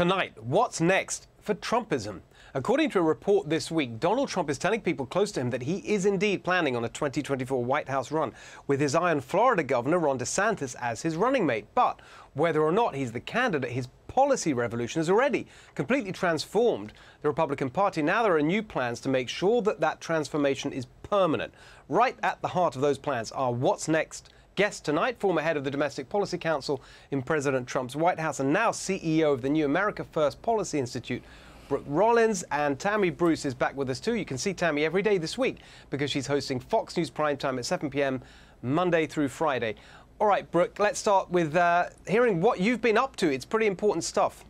Tonight, what's next for Trumpism? According to a report this week, Donald Trump is telling people close to him that he is indeed planning on a 2024 White House run with his eye on Florida Governor Ron DeSantis as his running mate. But whether or not he's the candidate, his policy revolution has already completely transformed the Republican Party. Now there are new plans to make sure that that transformation is permanent. Right at the heart of those plans are what's next Guest tonight, former head of the Domestic Policy Council in President Trump's White House and now CEO of the new America First Policy Institute, Brooke Rollins. And Tammy Bruce is back with us too. You can see Tammy every day this week because she's hosting Fox News Primetime at 7 p.m. Monday through Friday. All right, Brooke, let's start with uh, hearing what you've been up to. It's pretty important stuff.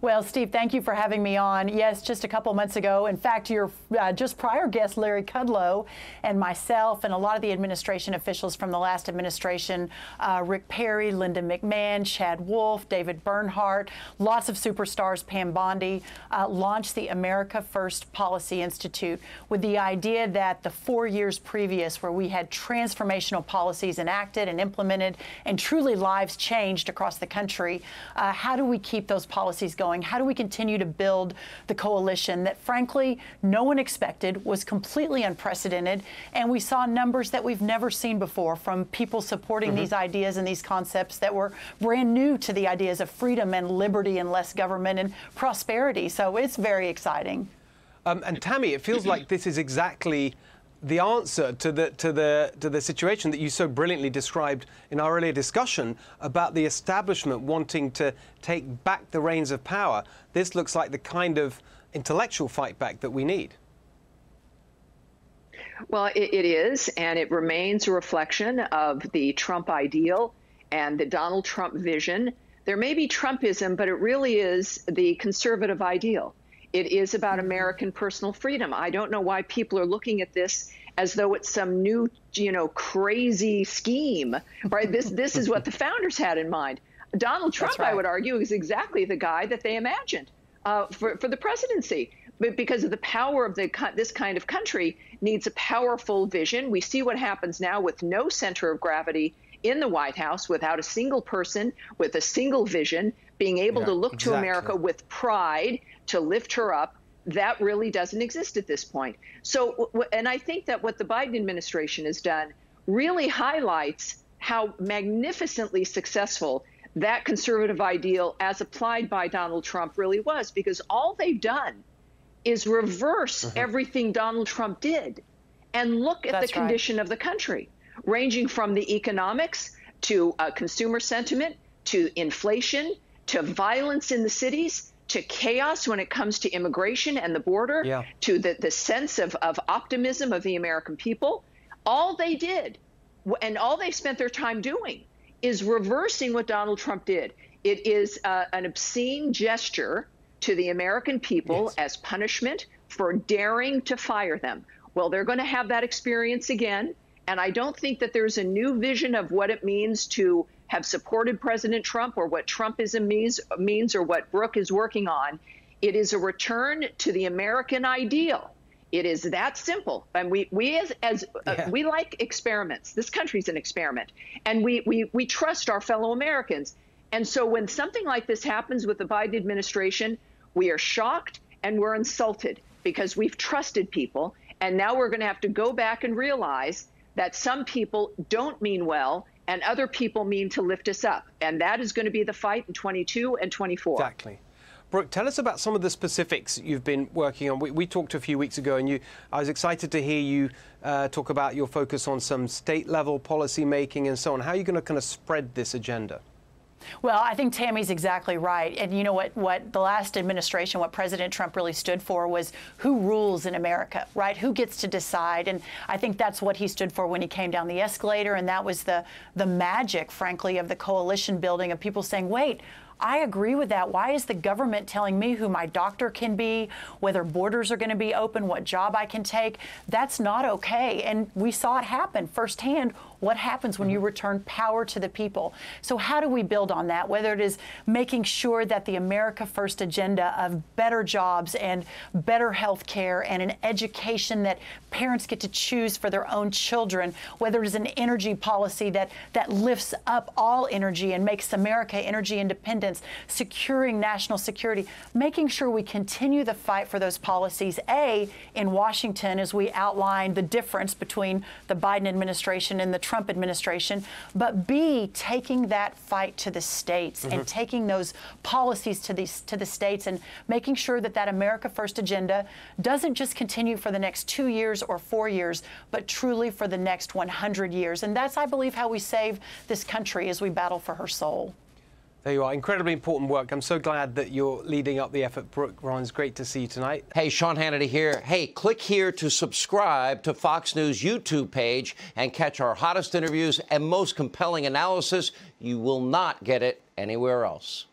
Well, Steve, thank you for having me on. Yes, just a couple months ago, in fact, your uh, just prior guest, Larry Kudlow, and myself, and a lot of the administration officials from the last administration, uh, Rick Perry, Linda McMahon, Chad Wolf, David Bernhardt, lots of superstars, Pam Bondi, uh, launched the America First Policy Institute with the idea that the four years previous, where we had transformational policies enacted and implemented and truly lives changed across the country, uh, how do we keep those policies? Policies going? How do we continue to build the coalition that, frankly, no one expected, was completely unprecedented, and we saw numbers that we've never seen before from people supporting mm -hmm. these ideas and these concepts that were brand new to the ideas of freedom and liberty and less government and prosperity. So it's very exciting. Um, and Tammy, it feels like this is exactly the answer to the, to, the, to the situation that you so brilliantly described in our earlier discussion about the establishment wanting to take back the reins of power. This looks like the kind of intellectual fight back that we need. Well, it, it is, and it remains a reflection of the Trump ideal and the Donald Trump vision. There may be Trumpism, but it really is the conservative ideal. It is about. American personal freedom. I don't know why people are looking at this as though it's some new, you know, crazy scheme, right? this this is what the founders had in mind. Donald Trump, right. I would argue, is exactly the guy that they imagined uh, for for the presidency. But because of the power of the this kind of country needs a powerful vision. We see what happens now with no center of gravity in the White House without a single person with a single vision being able yeah, to look exactly. to America with pride to lift her up. That really doesn't exist at this point. So, and I think that what the Biden administration has done really highlights how magnificently successful that conservative ideal, as applied by Donald Trump, really was, because all they've done is reverse uh-huh. everything Donald Trump did and look at That's the condition right. of the country, ranging from the economics to uh, consumer sentiment to inflation to violence in the cities to chaos when it comes to immigration and the border, yeah. to the, the sense of, of optimism of the American people. All they did, and all they spent their time doing, is reversing what Donald Trump did. It is uh, an obscene gesture to the American people yes. as punishment for daring to fire them. Well, they're going to have that experience again. And I don't think that there's a new vision of what it means to have supported President Trump or what Trumpism means, means or what Brooke is working on. It is a return to the American ideal. It is that simple. And we, we as, as uh, yeah. uh, we like experiments. This country's an experiment. And we, we, we trust our fellow Americans. And so when something like this happens with the Biden administration, we are shocked and we're insulted because we've trusted people. And now we're going to have to go back and realize that some people don't mean well and other people mean to lift us up. And that is going to be the fight in 22 and 24. Exactly. Brooke, tell us about some of the specifics you've been working on. We, we talked a few weeks ago, and you, I was excited to hear you uh, talk about your focus on some state level policy making and so on. How are you going to kind of spread this agenda? Well, I think Tammy's exactly right. And you know what, what the last administration, what President Trump really stood for was who rules in America, right? Who gets to decide? And I think that's what he stood for when he came down the escalator. And that was the, the magic, frankly, of the coalition building of people saying, wait, I agree with that. Why is the government telling me who my doctor can be, whether borders are going to be open, what job I can take? That's not okay. And we saw it happen firsthand what happens when you mm-hmm. return power to the people. So, how do we build on that? Whether it is making sure that the America First agenda of better jobs and better health care and an education that parents get to choose for their own children, whether it is an energy policy that, that lifts up all energy and makes America energy independent independence, securing national security, making sure we continue the fight for those policies, A, in Washington, as we outline the difference between the Biden administration and the Trump administration, but B, taking that fight to the states mm-hmm. and taking those policies to, these, to the states and making sure that that America First agenda doesn't just continue for the next two years or four years, but truly for the next 100 years. And that's, I believe, how we save this country as we battle for her soul. There you are. Incredibly important work. I'm so glad that you're leading up the effort, Brooke Ron. great to see you tonight. Hey, Sean Hannity here. Hey, click here to subscribe to Fox News YouTube page and catch our hottest interviews and most compelling analysis. You will not get it anywhere else.